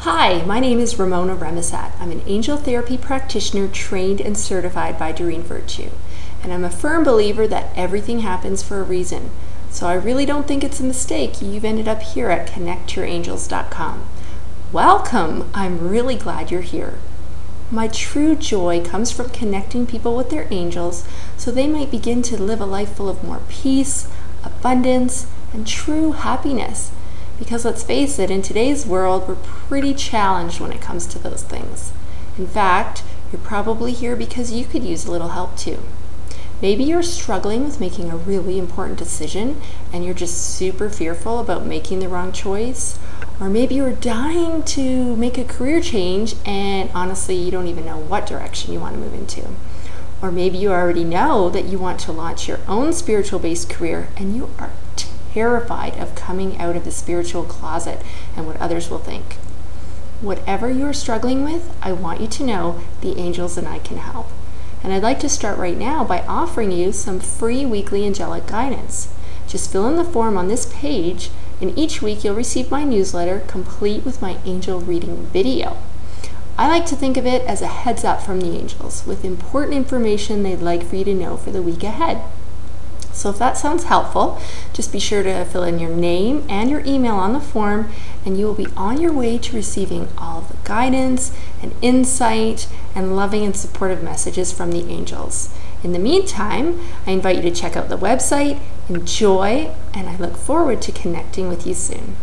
Hi, my name is Ramona Remesat. I'm an angel therapy practitioner trained and certified by Doreen Virtue. And I'm a firm believer that everything happens for a reason. So I really don't think it's a mistake you've ended up here at connectyourangels.com. Welcome! I'm really glad you're here. My true joy comes from connecting people with their angels so they might begin to live a life full of more peace, abundance, and true happiness. Because let's face it, in today's world, we're pretty challenged when it comes to those things. In fact, you're probably here because you could use a little help too. Maybe you're struggling with making a really important decision and you're just super fearful about making the wrong choice. Or maybe you're dying to make a career change and honestly, you don't even know what direction you want to move into. Or maybe you already know that you want to launch your own spiritual based career and you are terrified of coming out of the spiritual closet and what others will think. Whatever you're struggling with, I want you to know the angels and I can help. And I'd like to start right now by offering you some free weekly angelic guidance. Just fill in the form on this page, and each week you'll receive my newsletter complete with my angel reading video. I like to think of it as a heads up from the angels with important information they'd like for you to know for the week ahead. So if that sounds helpful, just be sure to fill in your name and your email on the form, and you will be on your way to receiving all the guidance and insight and loving and supportive messages from the angels. In the meantime, I invite you to check out the website, enjoy, and I look forward to connecting with you soon.